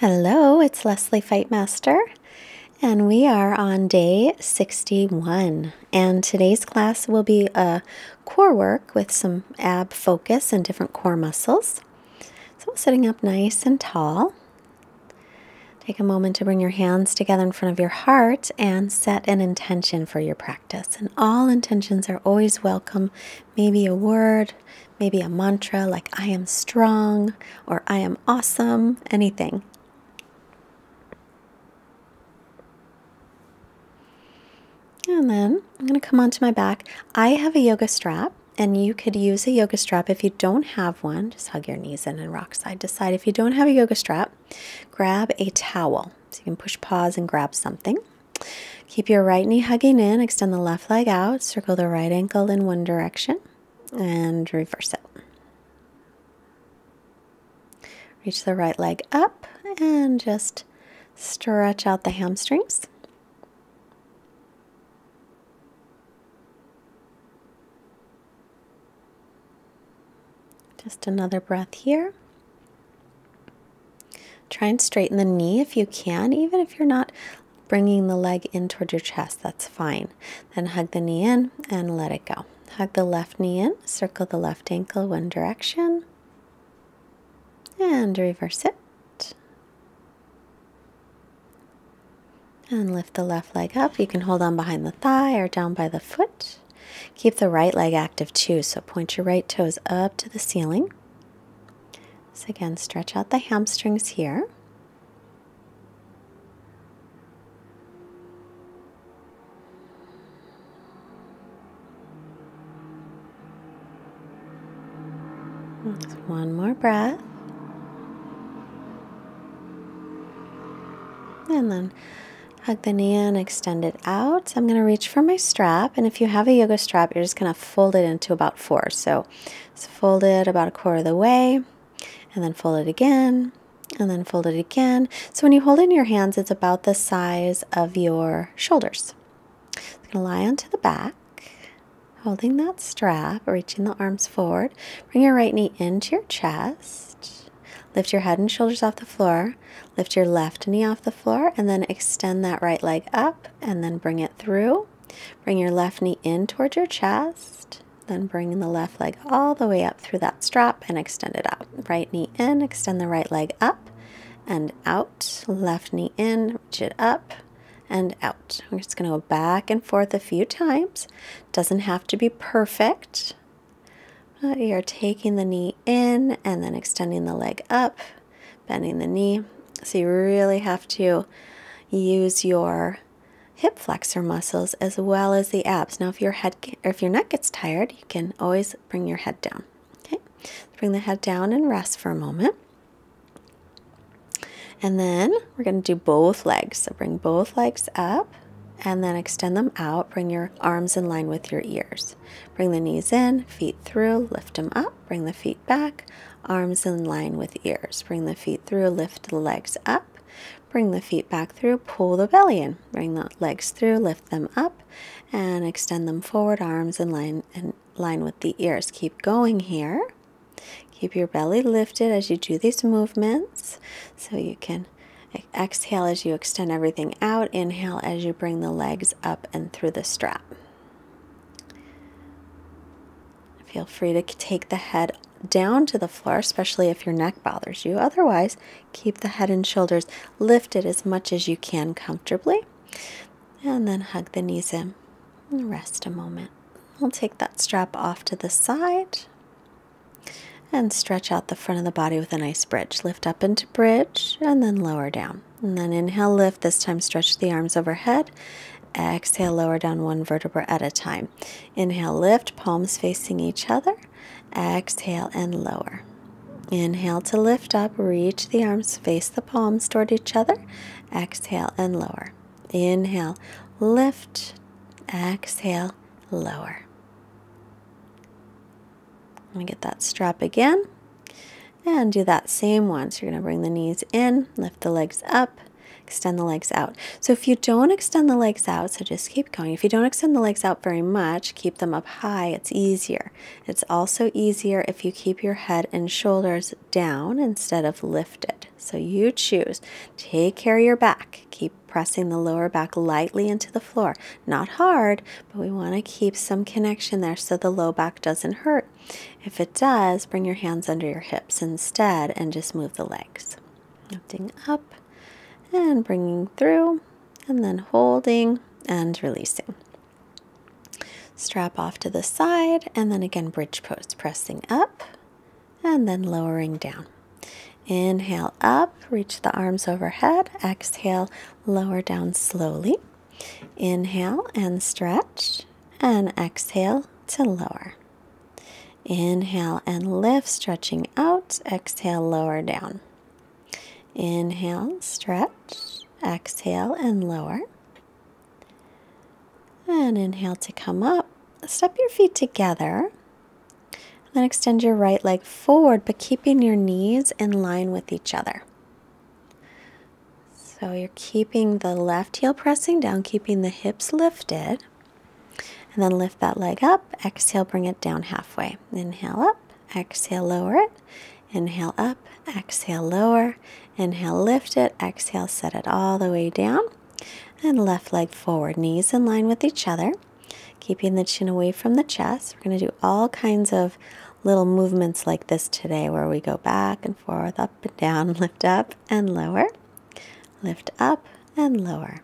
Hello, it's Lesley Fightmaster, and we are on day 61. And today's class will be a core work with some ab focus and different core muscles. So, sitting up nice and tall. Take a moment to bring your hands together in front of your heart and set an intention for your practice. And all intentions are always welcome. Maybe a word, maybe a mantra like I am strong or I am awesome, anything. And then I'm going to come onto my back. I have a yoga strap, and you could use a yoga strap if you don't have one. Just hug your knees in and rock side to side. If you don't have a yoga strap, grab a towel. So you can push pause and grab something. Keep your right knee hugging in, extend the left leg out, circle the right ankle in one direction, and reverse it. Reach the right leg up and just stretch out the hamstrings. Just another breath here. Try and straighten the knee if you can, even if you're not bringing the leg in toward your chest, that's fine. Then hug the knee in and let it go. Hug the left knee in, circle the left ankle one direction, and reverse it. And lift the left leg up. You can hold on behind the thigh or down by the foot. Keep the right leg active too, so point your right toes up to the ceiling. So again, stretch out the hamstrings here. One more breath. And then Hug the knee in, extend it out. So I'm going to reach for my strap. And if you have a yoga strap, you're just going to fold it into about four. So it's fold it about a quarter of the way, and then fold it again, and then fold it again. So when you hold it in your hands, it's about the size of your shoulders. It's going to lie onto the back, holding that strap, reaching the arms forward. Bring your right knee into your chest. Lift your head and shoulders off the floor. Lift your left knee off the floor and then extend that right leg up and then bring it through. Bring your left knee in towards your chest. Then bring the left leg all the way up through that strap and extend it out. Right knee in, extend the right leg up and out. Left knee in, reach it up and out. We're just going to go back and forth a few times. Doesn't have to be perfect. Uh, but you're taking the knee in and then extending the leg up, bending the knee. So you really have to use your hip flexor muscles as well as the abs. Now, if your head or if your neck gets tired, you can always bring your head down. Okay, bring the head down and rest for a moment. And then we're going to do both legs. So bring both legs up and then extend them out. Bring your arms in line with your ears. Bring the knees in, feet through, lift them up, bring the feet back, arms in line with ears. Bring the feet through, lift the legs up, bring the feet back through, pull the belly in. Bring the legs through, lift them up, and extend them forward, arms in line, in line with the ears. Keep going here. Keep your belly lifted as you do these movements so you can Exhale as you extend everything out. Inhale as you bring the legs up and through the strap. Feel free to take the head down to the floor, especially if your neck bothers you. Otherwise, keep the head and shoulders lifted as much as you can comfortably. And then hug the knees in and rest a moment. We'll take that strap off to the side and stretch out the front of the body with a nice bridge. Lift up into bridge and then lower down. And then inhale, lift. This time, stretch the arms overhead. Exhale, lower down one vertebra at a time. Inhale, lift, palms facing each other. Exhale and lower. Inhale to lift up, reach the arms, face the palms toward each other. Exhale and lower. Inhale, lift, exhale, lower. I'm going to get that strap again and do that same one. So you're going to bring the knees in, lift the legs up, extend the legs out. So if you don't extend the legs out, so just keep going. If you don't extend the legs out very much, keep them up high, it's easier. It's also easier if you keep your head and shoulders down instead of lifted. So you choose. Take care of your back. Keep pressing the lower back lightly into the floor. Not hard, but we want to keep some connection there so the low back doesn't hurt. If it does, bring your hands under your hips instead and just move the legs. Lifting up and bringing through, and then holding and releasing. Strap off to the side, and then again, bridge pose, pressing up and then lowering down. Inhale up, reach the arms overhead. Exhale, lower down slowly. Inhale and stretch, and exhale to lower. Inhale and lift, stretching out. Exhale, lower down. Inhale, stretch. Exhale and lower. And inhale to come up. Step your feet together. Then extend your right leg forward, but keeping your knees in line with each other. So you're keeping the left heel pressing down, keeping the hips lifted. And then lift that leg up. Exhale, bring it down halfway. Inhale up. Exhale, lower it. Inhale up. Exhale, lower. Inhale, lift it. Exhale, set it all the way down. And left leg forward, knees in line with each other. Keeping the chin away from the chest. We're going to do all kinds of little movements like this today where we go back and forth, up and down, lift up and lower. Lift up and lower.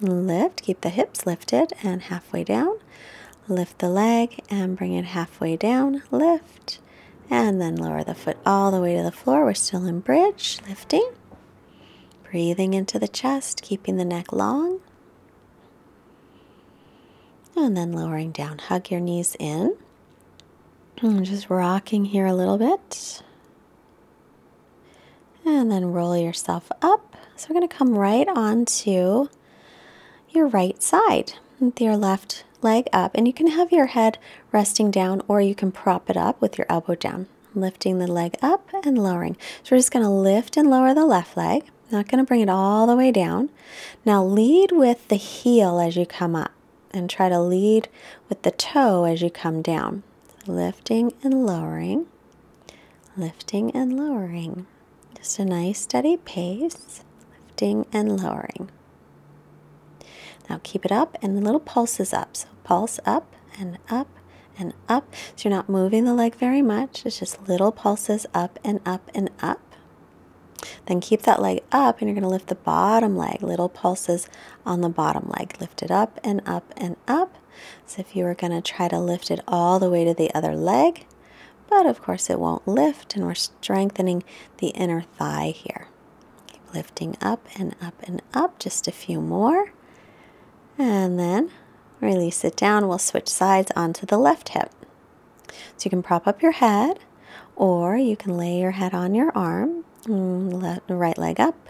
Lift, keep the hips lifted and halfway down. Lift the leg and bring it halfway down. Lift and then lower the foot all the way to the floor. We're still in bridge, lifting. Breathing into the chest, keeping the neck long. And then lowering down. Hug your knees in. And just rocking here a little bit. And then roll yourself up. So we're going to come right onto your right side with your left leg up. And you can have your head resting down or you can prop it up with your elbow down. Lifting the leg up and lowering. So we're just going to lift and lower the left leg. Not going to bring it all the way down. Now lead with the heel as you come up and try to lead with the toe as you come down. lifting and lowering, lifting and lowering. Just a nice steady pace, lifting and lowering. Now keep it up and the little pulses up. So pulse up and up and up. So you're not moving the leg very much. It's just little pulses up and up and up. Then keep that leg up and you're going to lift the bottom leg. Little pulses on the bottom leg. Lift it up and up and up. So if you were going to try to lift it all the way to the other leg, but of course it won't lift and we're strengthening the inner thigh here. Keep lifting up and up and up. Just a few more. And then release it down. We'll switch sides onto the left hip. So you can prop up your head or you can lay your head on your arm, mm, let the right leg up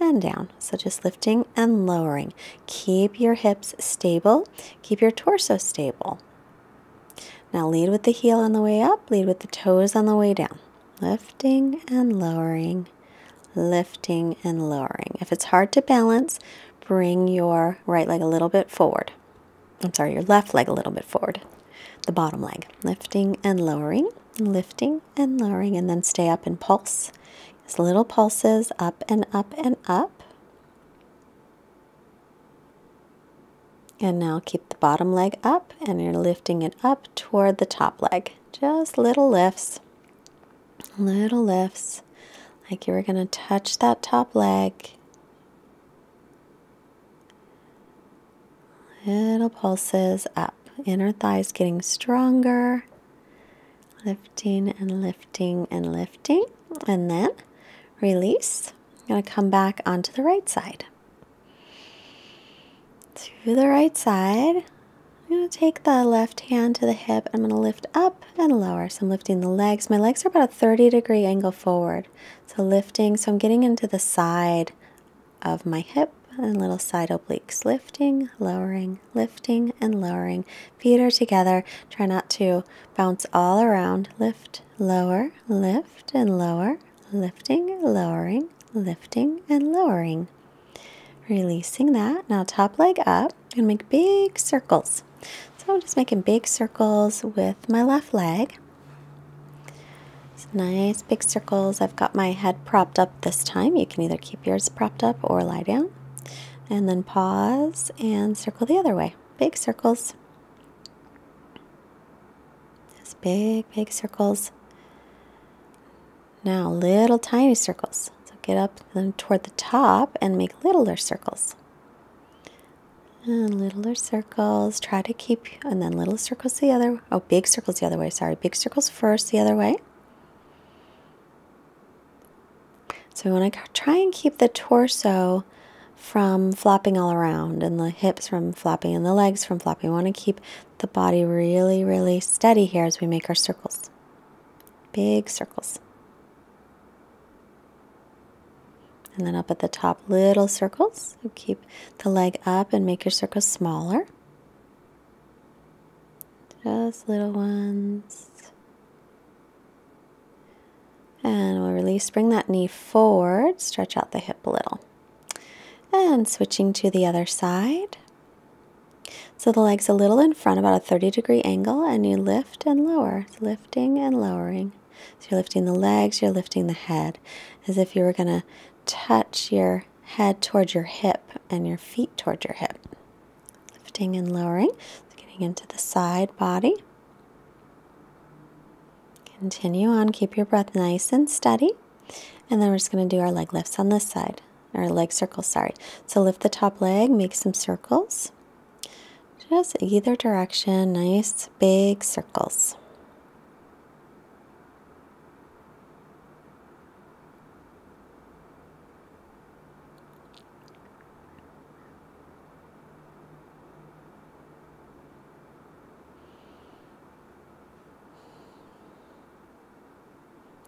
and down. So just lifting and lowering. Keep your hips stable, keep your torso stable. Now lead with the heel on the way up, lead with the toes on the way down. Lifting and lowering, lifting and lowering. If it's hard to balance, bring your right leg a little bit forward. I'm sorry, your left leg a little bit forward. The bottom leg. Lifting and lowering, lifting and lowering, and then stay up and pulse. Just little pulses up and up and up. And now keep the bottom leg up and you're lifting it up toward the top leg. Just little lifts, little lifts, like you were going to touch that top leg Little pulses up. Inner thighs getting stronger. Lifting and lifting and lifting. And then release. I'm going to come back onto the right side. To the right side. I'm going to take the left hand to the hip. I'm going to lift up and lower. So I'm lifting the legs. My legs are about a 30 degree angle forward. So lifting. So I'm getting into the side of my hip and little side obliques. Lifting, lowering, lifting, and lowering. Feet are together. Try not to bounce all around. Lift, lower, lift, and lower. Lifting, lowering, lifting, and lowering. Releasing that. Now top leg up. To make big circles. So I'm just making big circles with my left leg. nice big circles. I've got my head propped up this time. You can either keep yours propped up or lie down. And then pause and circle the other way. Big circles. Just big, big circles. Now little tiny circles. So get up then toward the top and make littler circles. And littler circles. Try to keep, and then little circles the other, oh, big circles the other way. Sorry, big circles first the other way. So we want to try and keep the torso from flopping all around and the hips from flopping and the legs from flopping. We want to keep the body really, really steady here as we make our circles. Big circles. And then up at the top, little circles. So keep the leg up and make your circles smaller. Just little ones. And we'll release, bring that knee forward, stretch out the hip a little. And switching to the other side. So the leg's a little in front, about a 30 degree angle, and you lift and lower, lifting and lowering. So you're lifting the legs, you're lifting the head, as if you were going to touch your head towards your hip and your feet towards your hip. Lifting and lowering, so getting into the side body. Continue on, keep your breath nice and steady. And then we're just going to do our leg lifts on this side or leg circles, sorry. So lift the top leg, make some circles. Just either direction, nice big circles.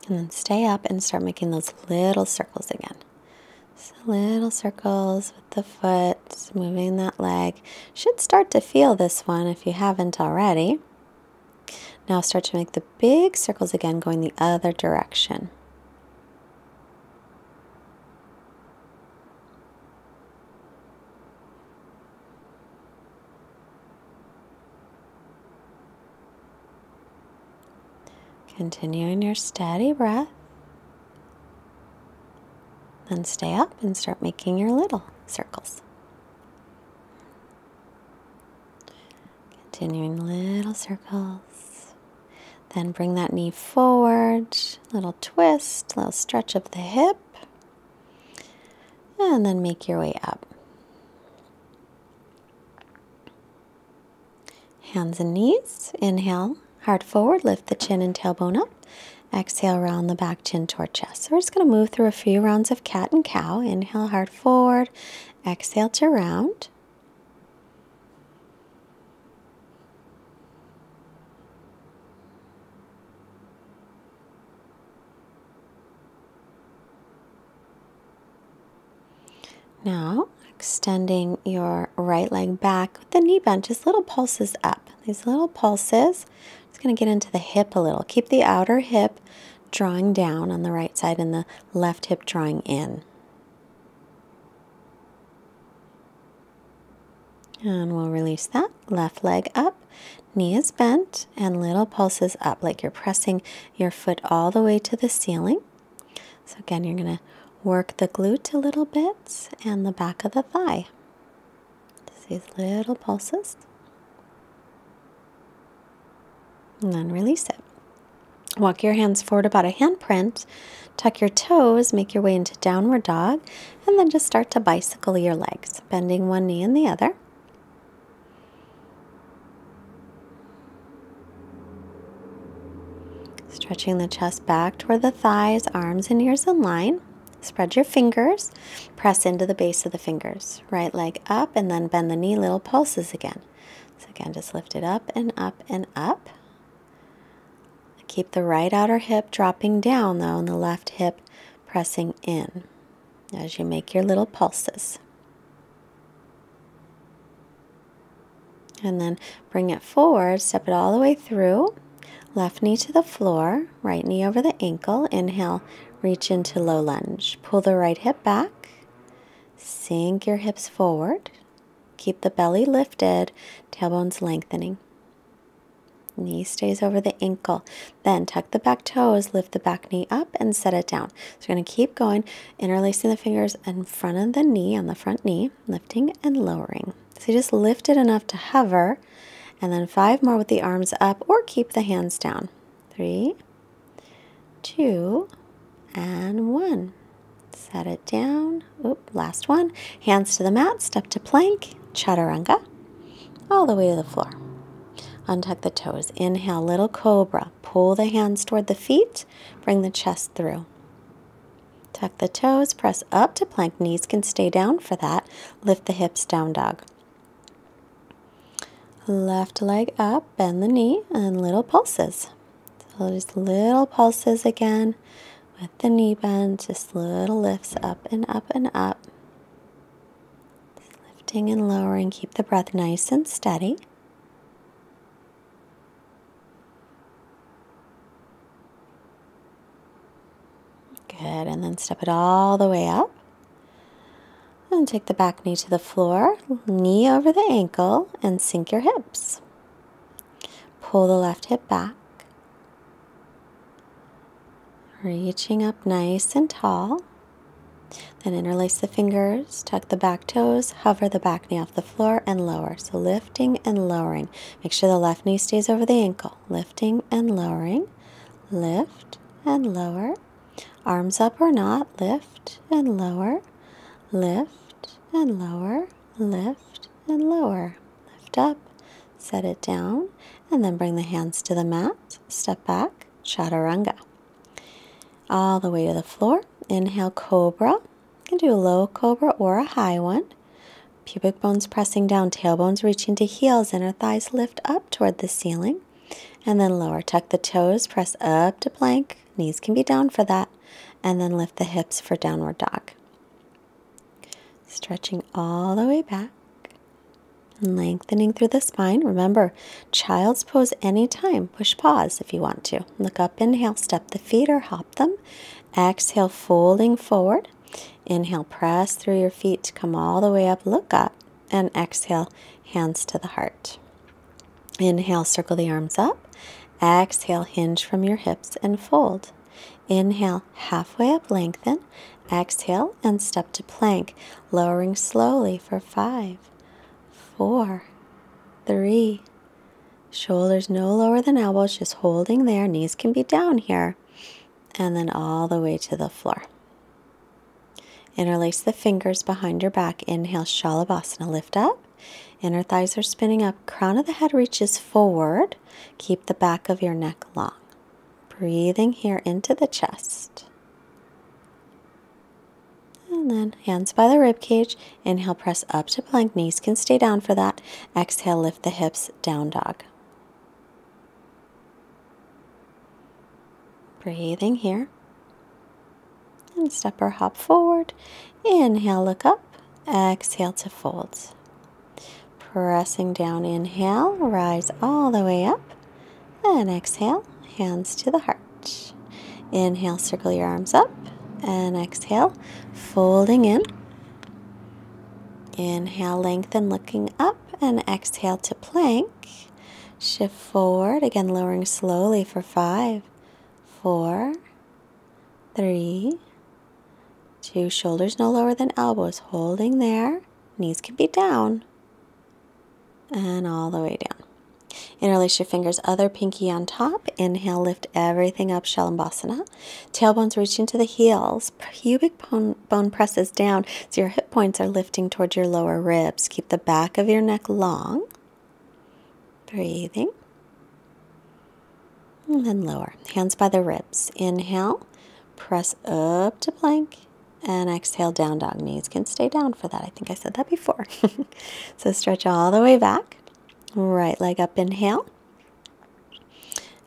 And then stay up and start making those little circles again. So little circles with the foot, moving that leg. Should start to feel this one if you haven't already. Now start to make the big circles again going the other direction. Continuing your steady breath. Then stay up and start making your little circles. Continuing little circles. Then bring that knee forward, little twist, little stretch of the hip, and then make your way up. Hands and knees. Inhale, heart forward, lift the chin and tailbone up. Exhale, round the back chin toward chest. So we're just going to move through a few rounds of cat and cow. Inhale, heart forward. Exhale to round. Now, extending your right leg back with the knee bent, just little pulses up. These little pulses it's going to get into the hip a little. Keep the outer hip drawing down on the right side and the left hip drawing in. And we'll release that. Left leg up, knee is bent, and little pulses up like you're pressing your foot all the way to the ceiling. So again, you're going to work the glute a little bit and the back of the thigh. Just these little pulses and then release it. Walk your hands forward about a handprint, tuck your toes, make your way into downward dog, and then just start to bicycle your legs, bending one knee and the other. Stretching the chest back toward the thighs, arms and ears in line. Spread your fingers, press into the base of the fingers. Right leg up and then bend the knee, little pulses again. So again, just lift it up and up and up. Keep the right outer hip dropping down though, and the left hip pressing in as you make your little pulses. And then bring it forward, step it all the way through. Left knee to the floor, right knee over the ankle. Inhale, reach into low lunge. Pull the right hip back. Sink your hips forward. Keep the belly lifted, tailbones lengthening. Knee stays over the ankle. Then tuck the back toes, lift the back knee up, and set it down. So we're going to keep going, interlacing the fingers in front of the knee, on the front knee, lifting and lowering. So you just lift it enough to hover, and then five more with the arms up, or keep the hands down. Three, two, and one. Set it down. Oop, last one. Hands to the mat, step to plank, chaturanga, all the way to the floor. Untuck the toes. Inhale, little cobra. Pull the hands toward the feet. Bring the chest through. Tuck the toes. Press up to plank. Knees can stay down for that. Lift the hips, down dog. Left leg up, bend the knee, and little pulses. So just little pulses again with the knee bend, just little lifts up and up and up. Just lifting and lowering. Keep the breath nice and steady. Good, and then step it all the way up. And take the back knee to the floor, knee over the ankle, and sink your hips. Pull the left hip back. Reaching up nice and tall. Then interlace the fingers, tuck the back toes, hover the back knee off the floor, and lower. So lifting and lowering. Make sure the left knee stays over the ankle. Lifting and lowering. Lift and lower. Arms up or not, lift and lower, lift and lower, lift and lower. Lift up, set it down, and then bring the hands to the mat. Step back, chaturanga. All the way to the floor. Inhale, cobra. You can do a low cobra or a high one. Pubic bones pressing down, tailbones reaching to heels, inner thighs lift up toward the ceiling. And then lower. Tuck the toes, press up to plank. Knees can be down for that and then lift the hips for downward dog. Stretching all the way back, And lengthening through the spine. Remember, child's pose anytime. Push pause if you want to. Look up, inhale, step the feet or hop them. Exhale, folding forward. Inhale, press through your feet to come all the way up, look up, and exhale, hands to the heart. Inhale, circle the arms up. Exhale, hinge from your hips and fold. Inhale, halfway up, lengthen. Exhale and step to plank, lowering slowly for five, four, three. Shoulders no lower than elbows, just holding there. Knees can be down here. And then all the way to the floor. Interlace the fingers behind your back. Inhale, Shalabhasana. Lift up. Inner thighs are spinning up. Crown of the head reaches forward. Keep the back of your neck long. Breathing here into the chest. And then hands by the rib cage. Inhale, press up to plank. Knees can stay down for that. Exhale, lift the hips, down dog. Breathing here. And step or hop forward. Inhale, look up. Exhale to fold. Pressing down, inhale, rise all the way up. And exhale, hands to the heart. Inhale, circle your arms up, and exhale, folding in. Inhale, lengthen, looking up, and exhale to plank. Shift forward, again, lowering slowly for five, four, three, two. Shoulders no lower than elbows, holding there. Knees can be down, and all the way down. Interlace your fingers, other pinky on top. Inhale, lift everything up, Shalabhasana. Tailbones reaching to the heels. Pubic bone, bone presses down so your hip points are lifting towards your lower ribs. Keep the back of your neck long. Breathing. And then lower. Hands by the ribs. Inhale, press up to plank. And exhale, down dog. Knees can stay down for that. I think I said that before. so stretch all the way back. Right leg up, inhale.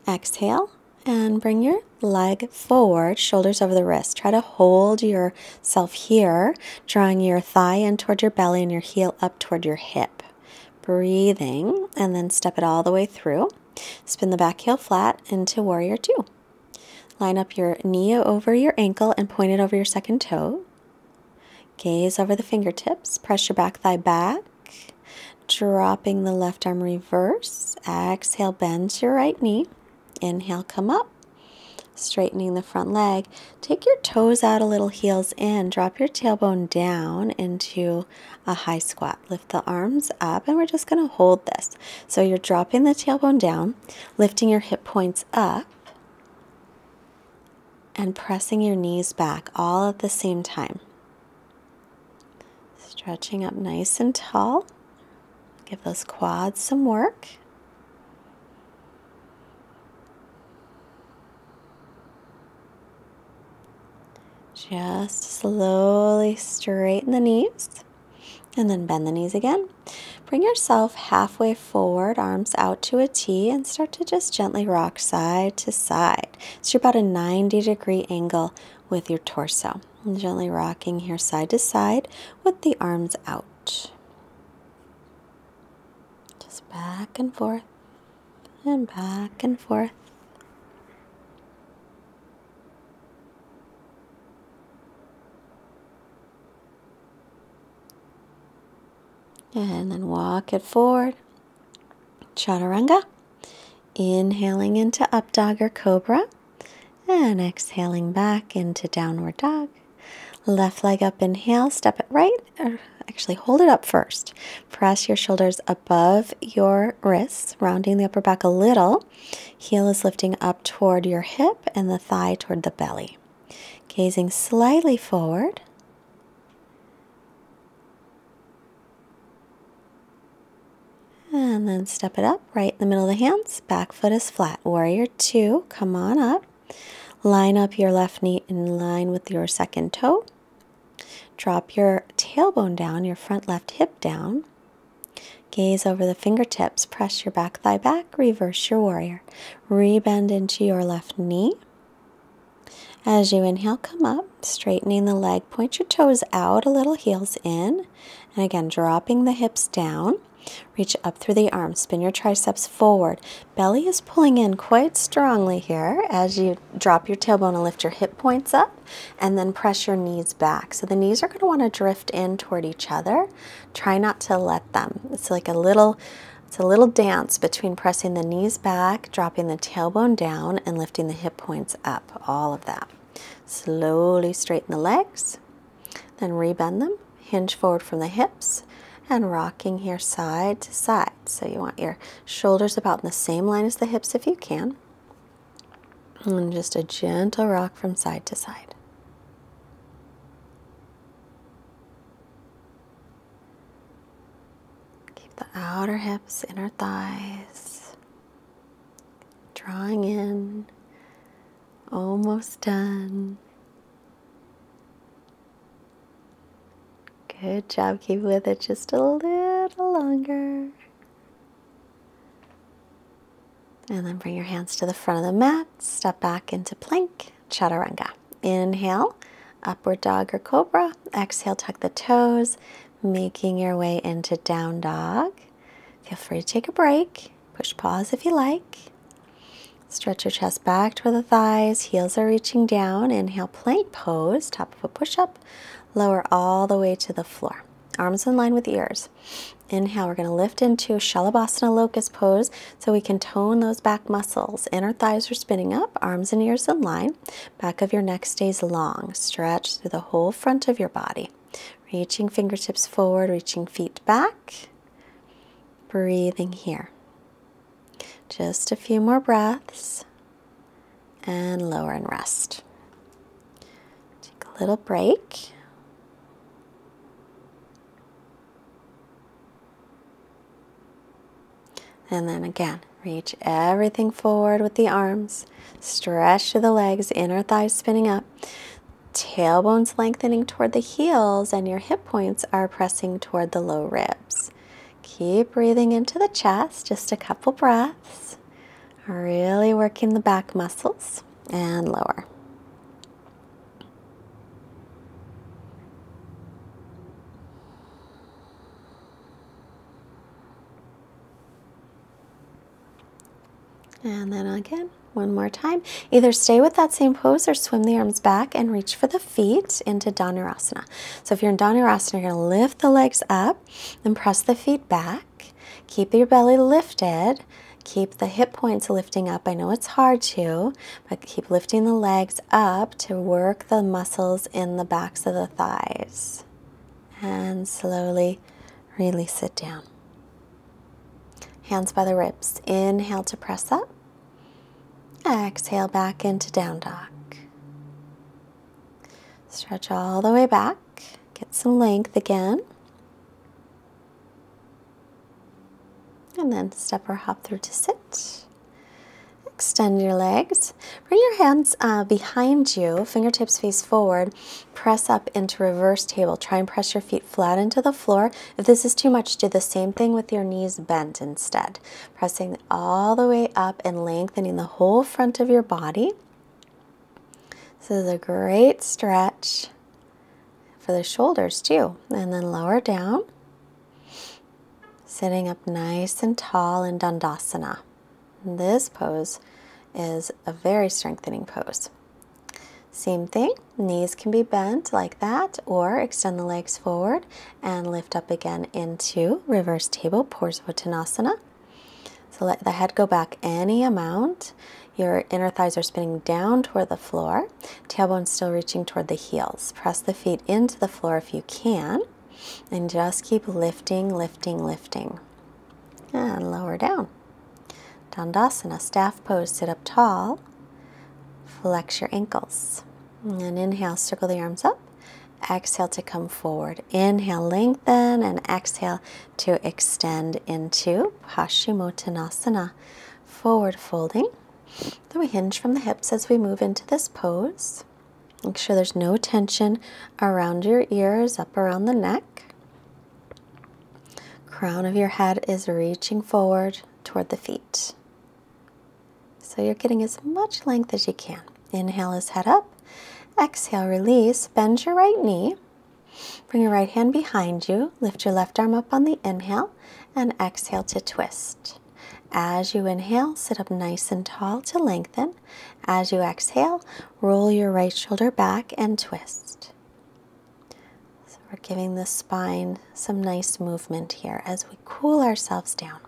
Exhale, and bring your leg forward, shoulders over the wrist. Try to hold yourself here, drawing your thigh in toward your belly and your heel up toward your hip. Breathing, and then step it all the way through. Spin the back heel flat into warrior two. Line up your knee over your ankle and point it over your second toe. Gaze over the fingertips. Press your back thigh back. Dropping the left arm reverse. Exhale, bend your right knee. Inhale, come up. Straightening the front leg. Take your toes out a little, heels in. Drop your tailbone down into a high squat. Lift the arms up, and we're just going to hold this. So you're dropping the tailbone down, lifting your hip points up, and pressing your knees back all at the same time. Stretching up nice and tall. Give those quads some work. Just slowly straighten the knees and then bend the knees again. Bring yourself halfway forward, arms out to a T, and start to just gently rock side to side. So you're about a 90 degree angle with your torso. And gently rocking here side to side with the arms out. Just back and forth and back and forth. And then walk it forward. Chaturanga. Inhaling into up dog or cobra. And exhaling back into downward dog. Left leg up, inhale, step it right, or actually hold it up first. Press your shoulders above your wrists, rounding the upper back a little. Heel is lifting up toward your hip and the thigh toward the belly. Gazing slightly forward. And then step it up right in the middle of the hands. Back foot is flat. Warrior two. Come on up. Line up your left knee in line with your second toe. Drop your tailbone down, your front left hip down. Gaze over the fingertips. Press your back thigh back. Reverse your warrior. Rebend into your left knee. As you inhale, come up, straightening the leg. Point your toes out a little, heels in. And again, dropping the hips down. Reach up through the arms, spin your triceps forward. Belly is pulling in quite strongly here as you drop your tailbone and lift your hip points up and then press your knees back. So the knees are going to want to drift in toward each other. Try not to let them. It's like a little it's a little dance between pressing the knees back, dropping the tailbone down, and lifting the hip points up. All of that. Slowly straighten the legs, then rebend them, hinge forward from the hips, and rocking here side to side. So you want your shoulders about in the same line as the hips if you can. And just a gentle rock from side to side. Keep the outer hips, inner thighs, drawing in, almost done. Good job. Keep with it just a little longer. And then bring your hands to the front of the mat. Step back into plank, chaturanga. Inhale, upward dog or cobra. Exhale, tuck the toes, making your way into down dog. Feel free to take a break. Push pause if you like. Stretch your chest back toward the thighs. Heels are reaching down. Inhale, plank pose, top of a push up. Lower all the way to the floor. Arms in line with ears. Inhale, we're going to lift into Shalabhasana locust pose so we can tone those back muscles. Inner thighs are spinning up, arms and ears in line. Back of your neck stays long. Stretch through the whole front of your body. Reaching fingertips forward, reaching feet back. Breathing here. Just a few more breaths. And lower and rest. Take a little break. And then again, reach everything forward with the arms. Stretch to the legs, inner thighs spinning up. Tailbones lengthening toward the heels, and your hip points are pressing toward the low ribs. Keep breathing into the chest, just a couple breaths. Really working the back muscles and lower. And then again, One more time. Either stay with that same pose or swim the arms back and reach for the feet into Dhanurasana. So if you're in Dhanurasana, you're to lift the legs up and press the feet back. Keep your belly lifted. Keep the hip points lifting up. I know it's hard to, but keep lifting the legs up to work the muscles in the backs of the thighs. And slowly release it down. Hands by the ribs. Inhale to press up. Exhale back into down dog. Stretch all the way back. Get some length again. And then step or hop through to sit. Extend your legs. Bring your hands uh, behind you, fingertips face forward. Press up into reverse table. Try and press your feet flat into the floor. If this is too much, do the same thing with your knees bent instead. Pressing all the way up and lengthening the whole front of your body. This is a great stretch for the shoulders too. And then lower down. Sitting up nice and tall in Dandasana. This pose is a very strengthening pose. Same thing, knees can be bent like that or extend the legs forward and lift up again into reverse table, Purvottanasana. So let the head go back any amount. Your inner thighs are spinning down toward the floor, tailbone still reaching toward the heels. Press the feet into the floor if you can, and just keep lifting, lifting, lifting. And lower down. Dandasana, staff pose, sit up tall. Flex your ankles. And inhale, circle the arms up. Exhale to come forward. Inhale, lengthen, and exhale to extend into Paschimottanasana. Forward folding. Then we hinge from the hips as we move into this pose. Make sure there's no tension around your ears, up around the neck. Crown of your head is reaching forward toward the feet. So you're getting as much length as you can. Inhale is head up. Exhale, release. Bend your right knee. Bring your right hand behind you. Lift your left arm up on the inhale and exhale to twist. As you inhale, sit up nice and tall to lengthen. As you exhale, roll your right shoulder back and twist. So we're giving the spine some nice movement here as we cool ourselves down.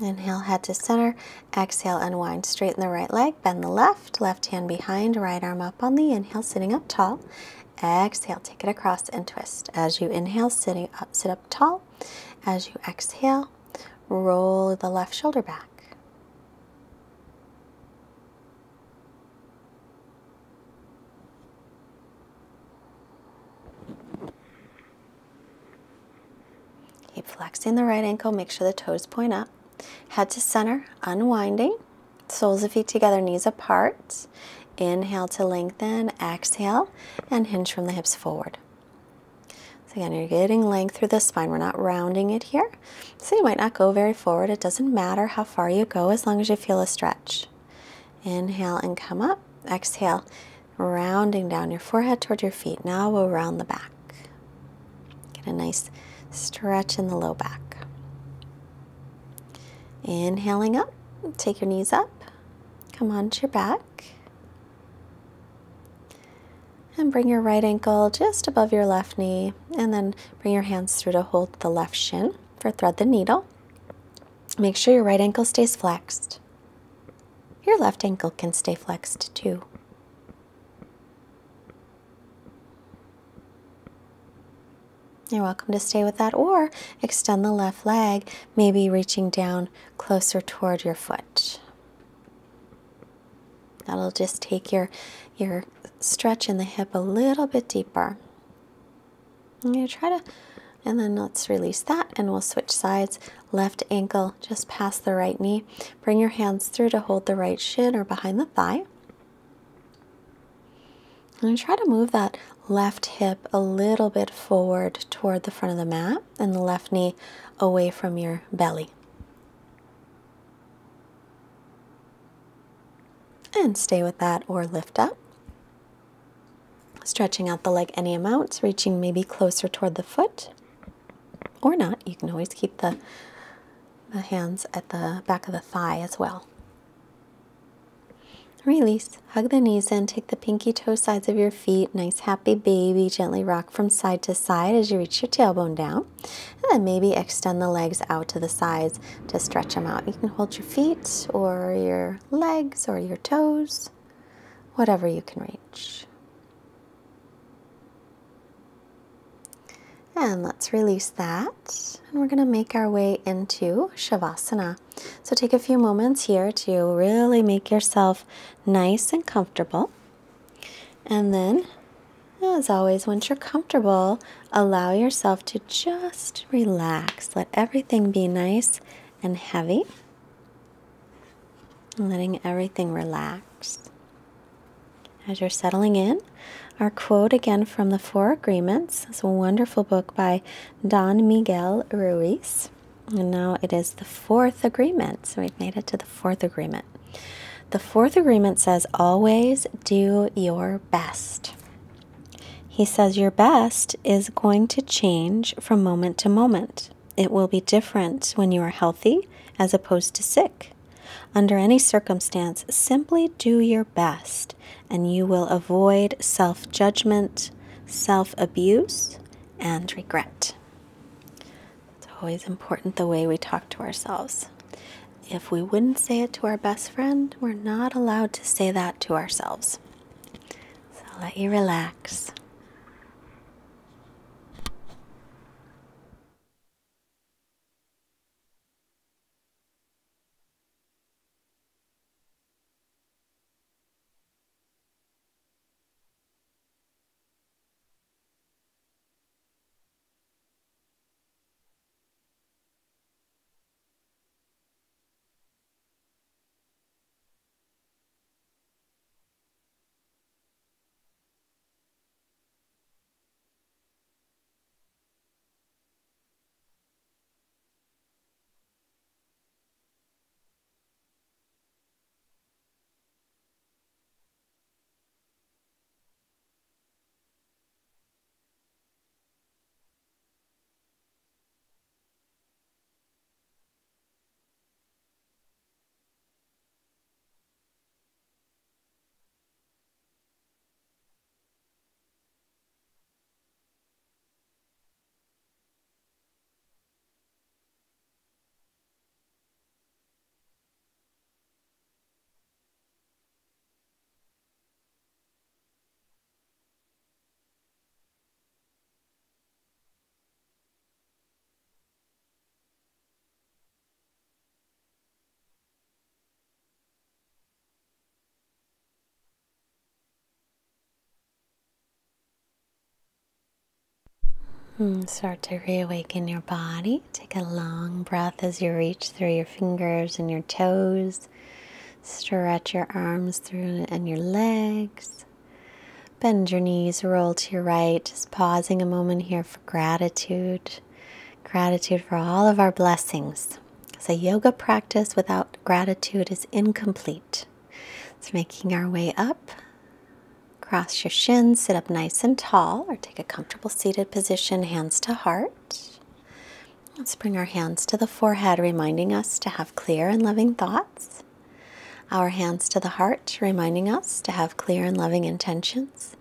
Inhale, head to center. Exhale, unwind. Straighten the right leg. Bend the left. Left hand behind. Right arm up on the inhale, sitting up tall. Exhale, take it across and twist. As you inhale, sitting up, sit up tall. As you exhale, roll the left shoulder back. Keep flexing the right ankle. Make sure the toes point up. Head to center, unwinding. Soles of feet together, knees apart. Inhale to lengthen, exhale, and hinge from the hips forward. So again, you're getting length through the spine. We're not rounding it here. So you might not go very forward. It doesn't matter how far you go as long as you feel a stretch. Inhale and come up. Exhale, rounding down your forehead toward your feet. Now we'll round the back. Get a nice stretch in the low back. Inhaling up, take your knees up, come onto your back. And bring your right ankle just above your left knee, and then bring your hands through to hold the left shin for thread the needle. Make sure your right ankle stays flexed. Your left ankle can stay flexed too. You're welcome to stay with that or extend the left leg, maybe reaching down closer toward your foot. That'll just take your, your stretch in the hip a little bit deeper. And you try to, and then let's release that and we'll switch sides. Left ankle just past the right knee. Bring your hands through to hold the right shin or behind the thigh. And try to move that left hip a little bit forward toward the front of the mat and the left knee away from your belly. And stay with that or lift up. Stretching out the leg any amount, reaching maybe closer toward the foot or not. You can always keep the, the hands at the back of the thigh as well. Release. Hug the knees in. Take the pinky toe sides of your feet. Nice happy baby. Gently rock from side to side as you reach your tailbone down. And then maybe extend the legs out to the sides to stretch them out. You can hold your feet or your legs or your toes, whatever you can reach. And let's release that. And we're going to make our way into Shavasana. So take a few moments here to really make yourself nice and comfortable. And then, as always, once you're comfortable, allow yourself to just relax. Let everything be nice and heavy. Letting everything relax. As you're settling in, our quote again from the Four Agreements It's a wonderful book by Don Miguel Ruiz. And now it is the fourth agreement. So we've made it to the fourth agreement. The fourth agreement says, always do your best. He says, Your best is going to change from moment to moment. It will be different when you are healthy as opposed to sick. Under any circumstance, simply do your best and you will avoid self judgment, self abuse, and regret. It's always important the way we talk to ourselves. If we wouldn't say it to our best friend, we're not allowed to say that to ourselves. So let you relax. Hmm, start to reawaken your body. Take a long breath as you reach through your fingers and your toes. Stretch your arms through and your legs. Bend your knees, roll to your right. Just pausing a moment here for gratitude. Gratitude for all of our blessings. A yoga practice without gratitude is incomplete. It's making our way up Cross your shins, sit up nice and tall, or take a comfortable seated position, hands to heart. Let's bring our hands to the forehead, reminding us to have clear and loving thoughts. Our hands to the heart, reminding us to have clear and loving intentions.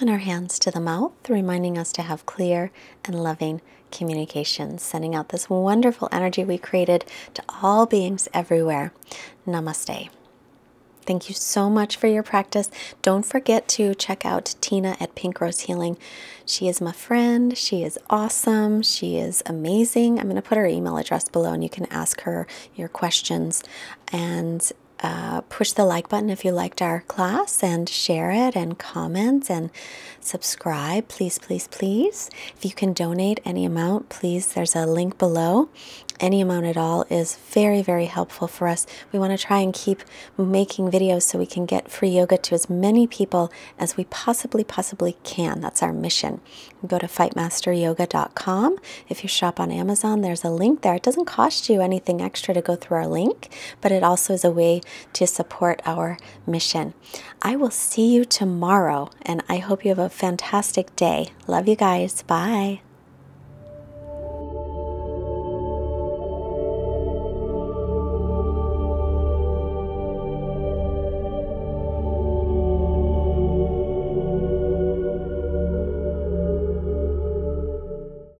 And our hands to the mouth, reminding us to have clear and loving communications, sending out this wonderful energy we created to all beings everywhere. Namaste. Thank you so much for your practice. Don't forget to check out Tina at Pink Rose Healing. She is my friend. She is awesome. She is amazing. I'm going to put her email address below and you can ask her your questions. And uh, push the like button if you liked our class and share it and comment and subscribe, please, please, please. If you can donate any amount, please, there's a link below. Any amount at all is very, very helpful for us. We want to try and keep making videos so we can get free yoga to as many people as we possibly, possibly can. That's our mission. Go to fightmasteryoga.com. If you shop on Amazon, there's a link there. It doesn't cost you anything extra to go through our link, but it also is a way to support our mission. I will see you tomorrow, and I hope you have a fantastic day. Love you guys. Bye.